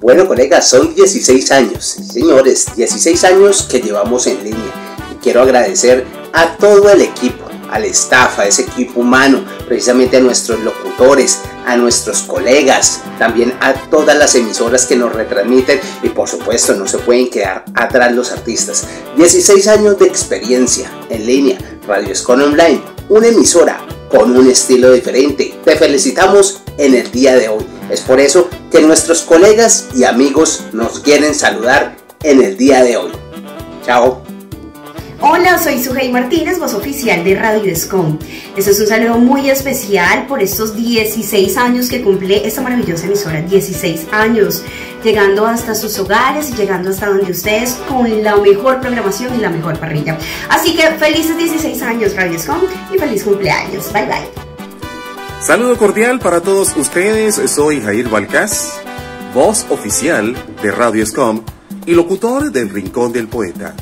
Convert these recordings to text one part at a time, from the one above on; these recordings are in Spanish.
Bueno, colegas, son 16 años, señores, 16 años que llevamos en línea. Y quiero agradecer a todo el equipo, al staff, a ese equipo humano, precisamente a nuestros locutores, a nuestros colegas, también a todas las emisoras que nos retransmiten y por supuesto no se pueden quedar atrás los artistas. 16 años de experiencia en línea, Radio Escon Online, una emisora con un estilo diferente. Te felicitamos en el día de hoy. Es por eso que nuestros colegas y amigos nos quieren saludar en el día de hoy. Chao. Hola, soy Sujei Martínez, voz oficial de Radio Descom. Este es un saludo muy especial por estos 16 años que cumple esta maravillosa emisora, 16 años, llegando hasta sus hogares y llegando hasta donde ustedes con la mejor programación y la mejor parrilla. Así que felices 16 años Radio Descom y feliz cumpleaños. Bye bye. Saludo cordial para todos ustedes, soy Jair Balcás, voz oficial de Radio Escom y locutor del Rincón del Poeta.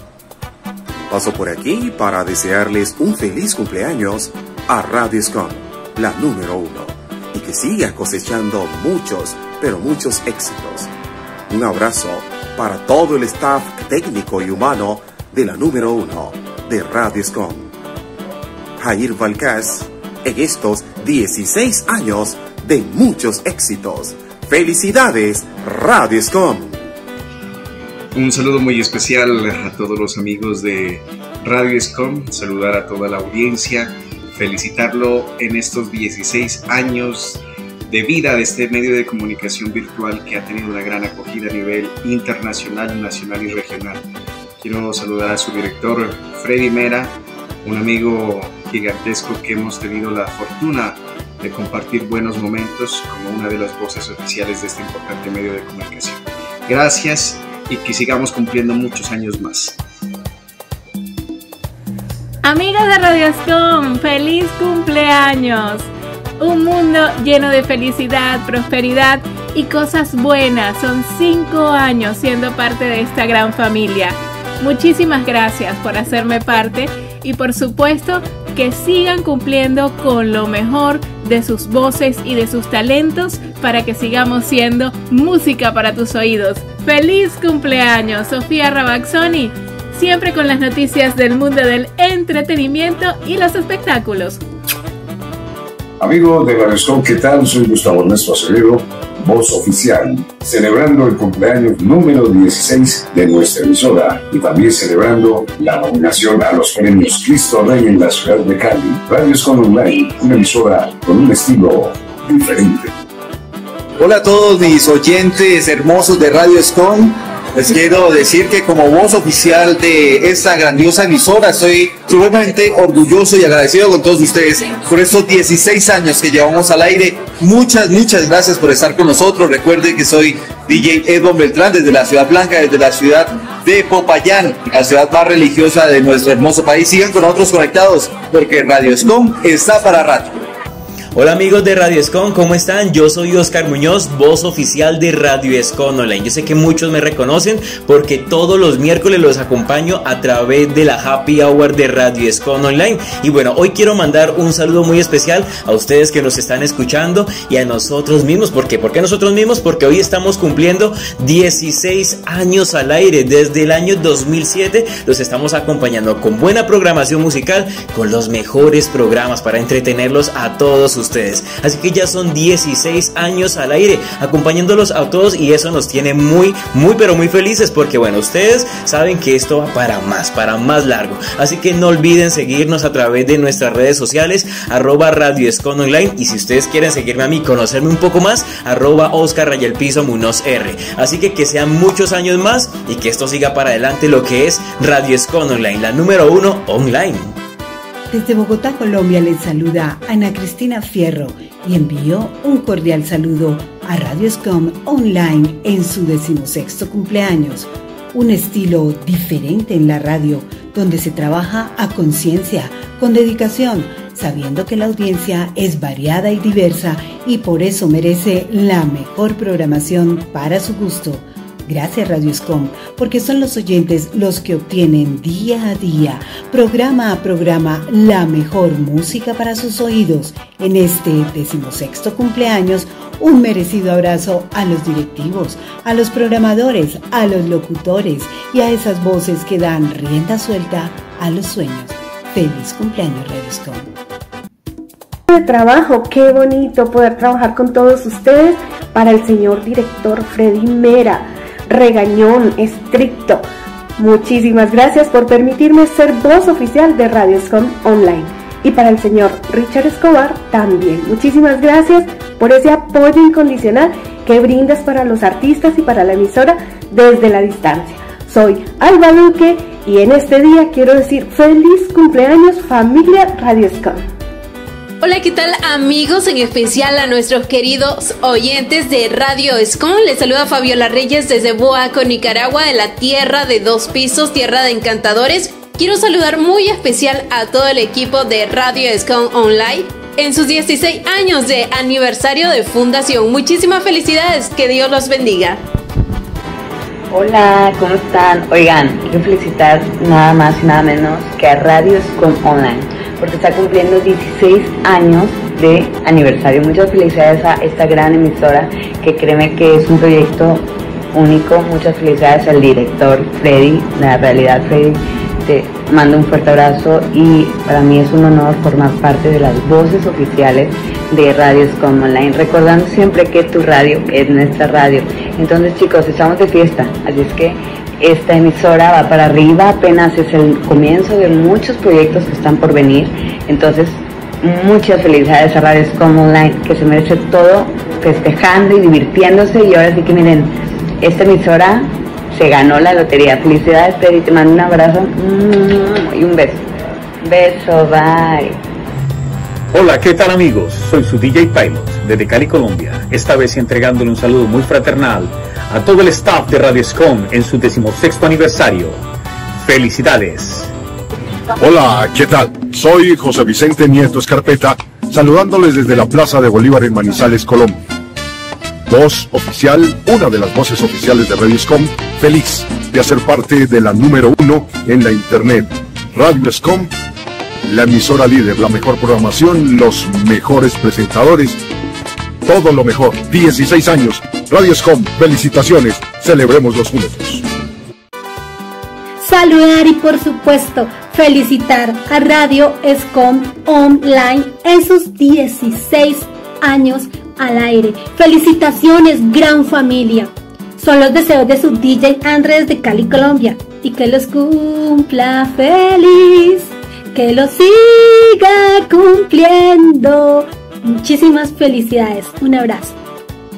Paso por aquí para desearles un feliz cumpleaños a Radio Scom, la número uno, y que siga cosechando muchos, pero muchos éxitos. Un abrazo para todo el staff técnico y humano de la número uno de Radio Scom. Jair Valcás, en estos 16 años de muchos éxitos. ¡Felicidades, Radio Scom! Un saludo muy especial a todos los amigos de Radio Escom, saludar a toda la audiencia, felicitarlo en estos 16 años de vida de este medio de comunicación virtual que ha tenido una gran acogida a nivel internacional, nacional y regional. Quiero saludar a su director, Freddy Mera, un amigo gigantesco que hemos tenido la fortuna de compartir buenos momentos como una de las voces oficiales de este importante medio de comunicación. Gracias y que sigamos cumpliendo muchos años más. Amigos de Radio Scom, feliz cumpleaños. Un mundo lleno de felicidad, prosperidad y cosas buenas. Son cinco años siendo parte de esta gran familia. Muchísimas gracias por hacerme parte y por supuesto que sigan cumpliendo con lo mejor de sus voces y de sus talentos para que sigamos siendo música para tus oídos. ¡Feliz cumpleaños, Sofía Rabaxoni! Siempre con las noticias del mundo del entretenimiento y los espectáculos. Amigos de Barescón, ¿qué tal? Soy Gustavo Ernesto Acevedo, voz oficial, celebrando el cumpleaños número 16 de nuestra emisora y también celebrando la nominación a los premios Cristo Rey en la ciudad de Cali. Radio Escon Online, una emisora con un estilo diferente. Hola a todos mis oyentes hermosos de Radio Escon. Les quiero decir que como voz oficial de esta grandiosa emisora estoy sumamente orgulloso y agradecido con todos ustedes por estos 16 años que llevamos al aire. Muchas, muchas gracias por estar con nosotros. Recuerden que soy DJ Edwin Beltrán desde la Ciudad Blanca, desde la ciudad de Popayán, la ciudad más religiosa de nuestro hermoso país. Sigan con nosotros conectados porque Radio Scom está para rato. Hola amigos de Radio Escon, ¿cómo están? Yo soy Oscar Muñoz, voz oficial de Radio Escon Online. Yo sé que muchos me reconocen porque todos los miércoles los acompaño a través de la Happy Hour de Radio Escon Online. Y bueno, hoy quiero mandar un saludo muy especial a ustedes que nos están escuchando y a nosotros mismos. ¿Por qué? ¿Por qué nosotros mismos? Porque hoy estamos cumpliendo 16 años al aire. Desde el año 2007 los estamos acompañando con buena programación musical, con los mejores programas para entretenerlos a todos ustedes ustedes. Así que ya son 16 años al aire acompañándolos a todos y eso nos tiene muy, muy, pero muy felices porque bueno, ustedes saben que esto va para más, para más largo. Así que no olviden seguirnos a través de nuestras redes sociales, arroba Radio Escon Online y si ustedes quieren seguirme a mí, conocerme un poco más, arroba Oscar Piso Munoz R. Así que que sean muchos años más y que esto siga para adelante lo que es Radio Escon Online, la número uno online. Desde Bogotá, Colombia, les saluda Ana Cristina Fierro y envío un cordial saludo a Radio Scom Online en su decimosexto cumpleaños. Un estilo diferente en la radio, donde se trabaja a conciencia, con dedicación, sabiendo que la audiencia es variada y diversa y por eso merece la mejor programación para su gusto. Gracias Radio Escom, porque son los oyentes los que obtienen día a día, programa a programa, la mejor música para sus oídos. En este decimosexto cumpleaños, un merecido abrazo a los directivos, a los programadores, a los locutores y a esas voces que dan rienda suelta a los sueños. Feliz cumpleaños Radio Escom. De trabajo, qué bonito poder trabajar con todos ustedes para el señor director Freddy Mera regañón, estricto. Muchísimas gracias por permitirme ser voz oficial de Radio Scom Online. Y para el señor Richard Escobar también. Muchísimas gracias por ese apoyo incondicional que brindas para los artistas y para la emisora desde la distancia. Soy Alba Duque y en este día quiero decir feliz cumpleaños familia Radio Scom. Hola, ¿qué tal amigos? En especial a nuestros queridos oyentes de Radio Escon. Les saluda Fabiola Reyes desde Boaco, Nicaragua, de la tierra de dos pisos, tierra de encantadores. Quiero saludar muy especial a todo el equipo de Radio Escon Online en sus 16 años de aniversario de fundación. Muchísimas felicidades, que Dios los bendiga. Hola, ¿cómo están? Oigan, quiero felicitar nada más y nada menos que a Radio Escon Online porque está cumpliendo 16 años de aniversario. Muchas felicidades a esta gran emisora que créeme que es un proyecto único. Muchas felicidades al director Freddy, la realidad Freddy. Te mando un fuerte abrazo y para mí es un honor formar parte de las voces oficiales de Radios como Online, recordando siempre que tu radio es nuestra radio. Entonces chicos, estamos de fiesta, así es que esta emisora va para arriba, apenas es el comienzo de muchos proyectos que están por venir. Entonces, muchas felicidades a Radio como Online, que se merece todo festejando y divirtiéndose. Y ahora sí que miren, esta emisora se ganó la lotería. Felicidades, Pedro, te mando un abrazo y un beso. Beso, bye. Hola, ¿qué tal amigos? Soy su DJ Pilot desde Cali, Colombia. Esta vez entregándole un saludo muy fraternal a todo el staff de Radio Escom en su decimosexto aniversario. ¡Felicidades! Hola, ¿qué tal? Soy José Vicente Nieto Escarpeta, saludándoles desde la Plaza de Bolívar en Manizales, Colombia. Voz oficial, una de las voces oficiales de Radio Escom, feliz de hacer parte de la número uno en la Internet. Radio Escom la emisora líder, la mejor programación, los mejores presentadores, todo lo mejor. 16 años, Radio Scom, felicitaciones, celebremos los juntos. Saludar y por supuesto felicitar a Radio Scom Online en sus 16 años al aire. Felicitaciones, gran familia. Son los deseos de su DJ Andrés de Cali, Colombia. Y que los cumpla feliz que lo siga cumpliendo. Muchísimas felicidades. Un abrazo.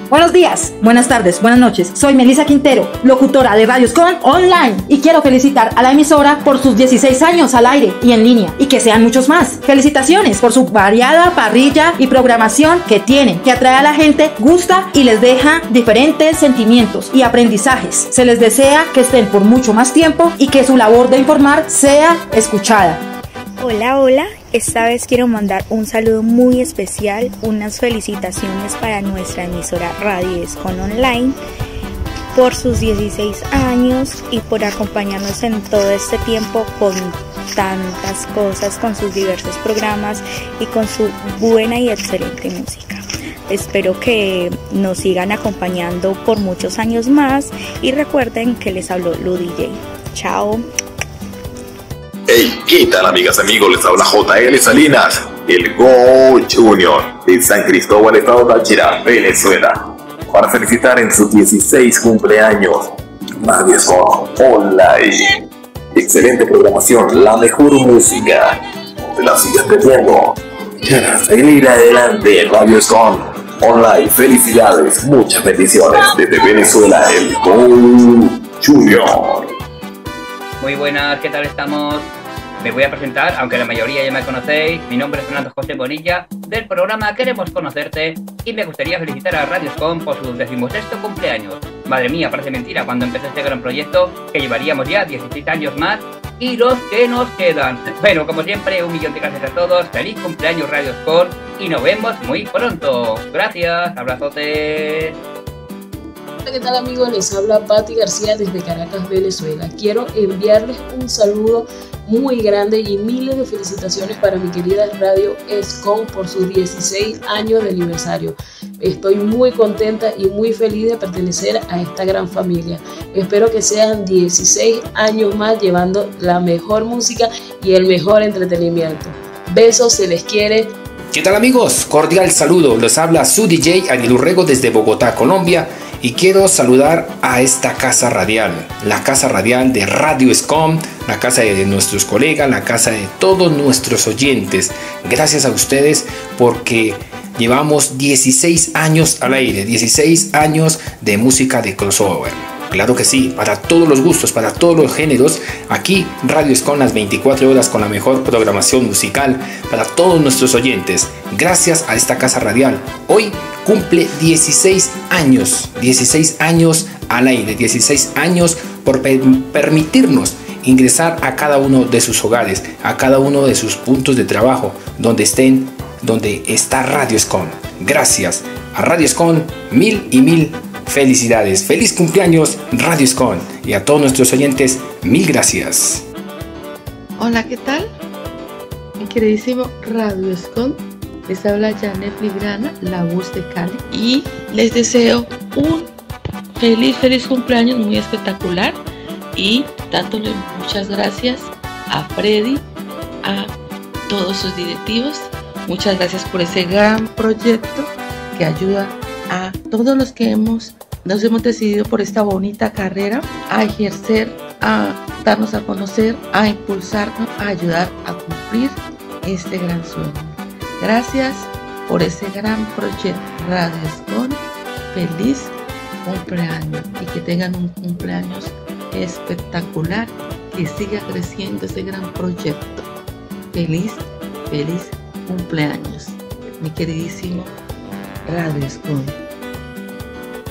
Buenos días, buenas tardes, buenas noches. Soy Melissa Quintero, locutora de Radios Con Online y quiero felicitar a la emisora por sus 16 años al aire y en línea y que sean muchos más. Felicitaciones por su variada parrilla y programación que tiene, que atrae a la gente, gusta y les deja diferentes sentimientos y aprendizajes. Se les desea que estén por mucho más tiempo y que su labor de informar sea escuchada. Hola, hola. Esta vez quiero mandar un saludo muy especial, unas felicitaciones para nuestra emisora Radio Escon Online por sus 16 años y por acompañarnos en todo este tiempo con tantas cosas, con sus diversos programas y con su buena y excelente música. Espero que nos sigan acompañando por muchos años más y recuerden que les habló Lu DJ. Chao. ¿Qué tal amigas, amigos? Les habla JL Salinas, el Go Junior de San Cristóbal, Estado Táchira, Venezuela, para felicitar en sus 16 cumpleaños. Scom Online. Excelente programación, la mejor música. Te la sigas perdiendo. Seguir adelante, Radio Online. Felicidades, muchas bendiciones desde Venezuela, el Go Junior. Muy buenas, ¿qué tal estamos? Me voy a presentar, aunque la mayoría ya me conocéis. Mi nombre es Fernando José Bonilla, del programa Queremos Conocerte, y me gustaría felicitar a Radioscom por su decimosexto cumpleaños. Madre mía, parece mentira cuando empecé este gran proyecto, que llevaríamos ya 16 años más, y los que nos quedan. Bueno, como siempre, un millón de gracias a todos, feliz cumpleaños Radioscom, y nos vemos muy pronto. Gracias, abrazote. Hola, ¿qué tal amigos? Les habla Patti García desde Caracas, Venezuela. Quiero enviarles un saludo muy grande y miles de felicitaciones para mi querida Radio ESCOM por sus 16 años de aniversario. Estoy muy contenta y muy feliz de pertenecer a esta gran familia. Espero que sean 16 años más llevando la mejor música y el mejor entretenimiento. Besos, se les quiere. ¿Qué tal amigos? Cordial saludo. Les habla su DJ Anilurrego desde Bogotá, Colombia y quiero saludar a esta casa radial, la casa radial de Radio Scom, la casa de nuestros colegas, la casa de todos nuestros oyentes. Gracias a ustedes porque llevamos 16 años al aire, 16 años de música de crossover. Claro que sí, para todos los gustos, para todos los géneros. Aquí Radio Scom las 24 horas con la mejor programación musical para todos nuestros oyentes. Gracias a esta casa radial. Hoy cumple 16 años, 16 años al aire, 16 años por permitirnos ingresar a cada uno de sus hogares, a cada uno de sus puntos de trabajo, donde estén, donde está Radio Scon. Gracias a Radio Scon, mil y mil felicidades. Feliz cumpleaños Radio Scon y a todos nuestros oyentes, mil gracias. Hola, ¿qué tal? Mi queridísimo Radio Scon les habla Janet Ligrana, la voz de Cali, y les deseo un feliz, feliz cumpleaños muy espectacular y dándole muchas gracias a Freddy, a todos sus directivos. Muchas gracias por ese gran proyecto que ayuda a todos los que hemos nos hemos decidido por esta bonita carrera a ejercer, a darnos a conocer, a impulsarnos, a ayudar a cumplir este gran sueño. Gracias por ese gran proyecto Radio Escon. Feliz cumpleaños y que tengan un cumpleaños espectacular, que siga creciendo ese gran proyecto. Feliz, feliz cumpleaños, mi queridísimo Radio Escon.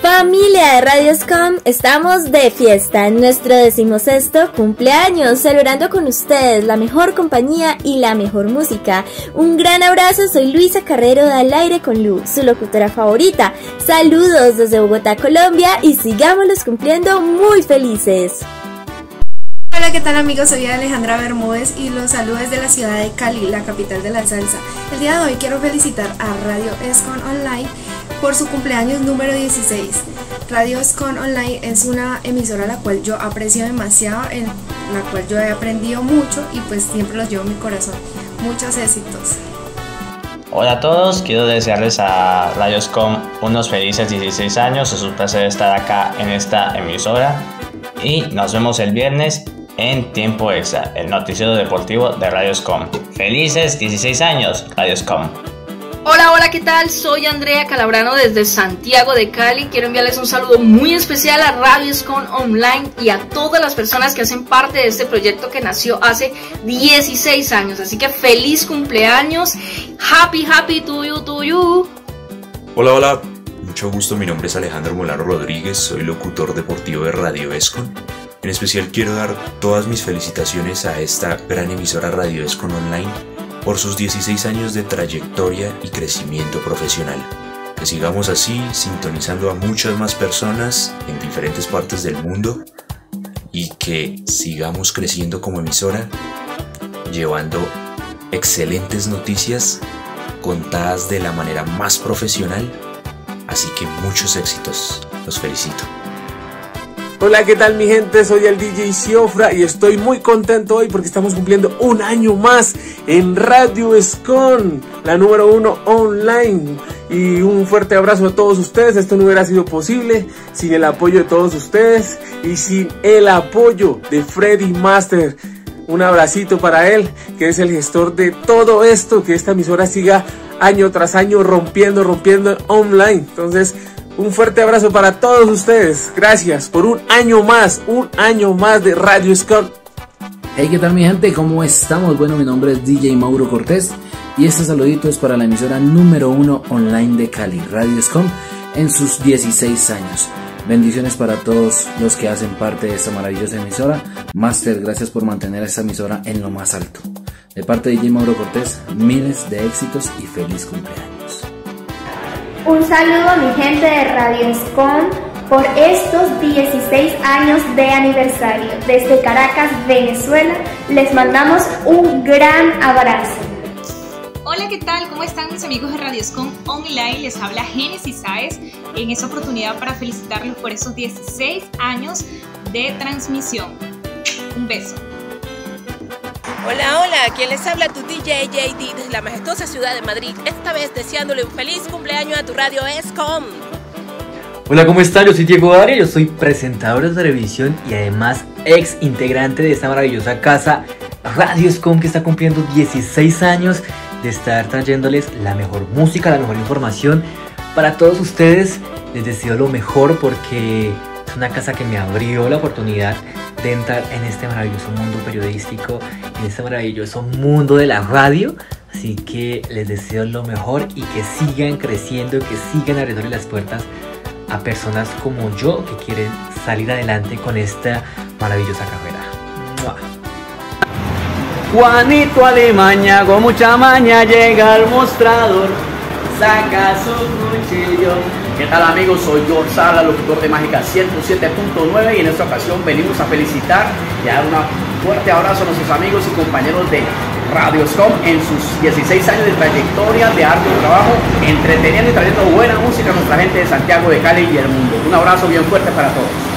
Familia de Radioscom, estamos de fiesta en nuestro decimosexto cumpleaños, celebrando con ustedes la mejor compañía y la mejor música. Un gran abrazo, soy Luisa Carrero de Al Aire con Lu, su locutora favorita. Saludos desde Bogotá, Colombia y sigámoslos cumpliendo muy felices. Hola, ¿qué tal amigos? Soy Alejandra Bermúdez y los saludo desde la ciudad de Cali, la capital de la salsa. El día de hoy quiero felicitar a Radio Escon Online por su cumpleaños número 16. Radio Scon Online es una emisora la cual yo aprecio demasiado, en la cual yo he aprendido mucho y pues siempre los llevo en mi corazón. Muchos éxitos. Hola a todos, quiero desearles a Radioscom unos felices 16 años, es un placer estar acá en esta emisora y nos vemos el viernes en Tiempo Extra, el noticiero deportivo de Radioscom. Felices 16 años, Radioscom. Hola, hola, ¿qué tal? Soy Andrea Calabrano desde Santiago de Cali. Quiero enviarles un saludo muy especial a Radio Escon Online y a todas las personas que hacen parte de este proyecto que nació hace 16 años. Así que feliz cumpleaños. Happy, happy to you, to you. Hola, hola. Mucho gusto, mi nombre es Alejandro Molano Rodríguez, soy locutor deportivo de Radio Escon. En especial quiero dar todas mis felicitaciones a esta gran emisora Radio Escon Online por sus 16 años de trayectoria y crecimiento profesional. Que sigamos así, sintonizando a muchas más personas en diferentes partes del mundo y que sigamos creciendo como emisora, llevando excelentes noticias contadas de la manera más profesional. Así que muchos éxitos. Los felicito. Hola, ¿qué tal mi gente? Soy el DJ Ciofra y estoy muy contento hoy porque estamos cumpliendo un año más en Radio Escon, la número uno online. Y un fuerte abrazo a todos ustedes. Esto no hubiera sido posible sin el apoyo de todos ustedes y sin el apoyo de Freddy Master. Un abracito para él, que es el gestor de todo esto, que esta emisora siga año tras año rompiendo, rompiendo online. Entonces, un fuerte abrazo para todos ustedes. Gracias por un año más, un año más de Radio Scott. Hey, ¿qué tal mi gente? ¿Cómo estamos? Bueno, mi nombre es DJ Mauro Cortés y este saludito es para la emisora número uno online de Cali, Radio Scom, en sus 16 años. Bendiciones para todos los que hacen parte de esta maravillosa emisora. Master, gracias por mantener a esta emisora en lo más alto. De parte de DJ Mauro Cortés, miles de éxitos y feliz cumpleaños. Un saludo a mi gente de Radio Escon por estos 16 años de aniversario. Desde Caracas, Venezuela, les mandamos un gran abrazo. Hola, ¿qué tal? ¿Cómo están mis amigos de Radioscom Online? Les habla Génesis Saez en esa oportunidad para felicitarlos por esos 16 años de transmisión. Un beso. Hola, hola, quien les habla tu DJ JD desde la majestuosa ciudad de Madrid, esta vez deseándole un feliz cumpleaños a tu radio ESCOM. Hola, ¿cómo están? Yo soy Diego Daria, yo soy presentador de televisión y además ex integrante de esta maravillosa casa Radio Escom que está cumpliendo 16 años de estar trayéndoles la mejor música, la mejor información para todos ustedes. Les deseo lo mejor porque es una casa que me abrió la oportunidad de entrar en este maravilloso mundo periodístico, en este maravilloso mundo de la radio. Así que les deseo lo mejor y que sigan creciendo, que sigan abriéndole las puertas a personas como yo que quieren salir adelante con esta maravillosa carrera. Juanito Alemania con mucha maña llega al mostrador, saca su cuchillo. ¿Qué tal amigos? Soy George Sala, locutor de Mágica 107.9 y en esta ocasión venimos a felicitar y a dar un fuerte abrazo a nuestros amigos y compañeros de Radio Scom en sus 16 años de trayectoria de arte y trabajo, entreteniendo y trayendo buena música a nuestra gente de Santiago de Cali y el mundo. Un abrazo bien fuerte para todos.